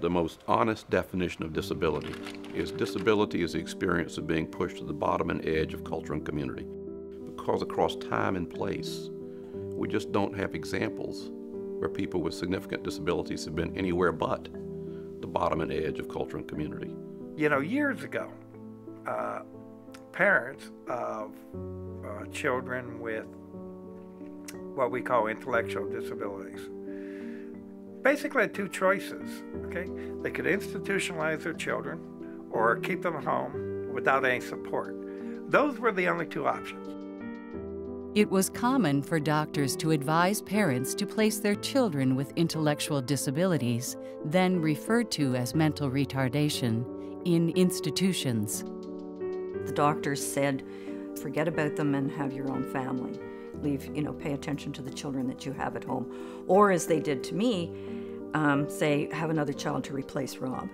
The most honest definition of disability is disability is the experience of being pushed to the bottom and edge of culture and community. Because across time and place, we just don't have examples where people with significant disabilities have been anywhere but the bottom and edge of culture and community. You know, years ago, uh, parents of uh, children with what we call intellectual disabilities basically had two choices. Okay, they could institutionalize their children or keep them at home without any support. Those were the only two options. It was common for doctors to advise parents to place their children with intellectual disabilities, then referred to as mental retardation, in institutions. The doctors said, forget about them and have your own family. Leave, you know, pay attention to the children that you have at home. Or as they did to me, um, say, have another child to replace Rob.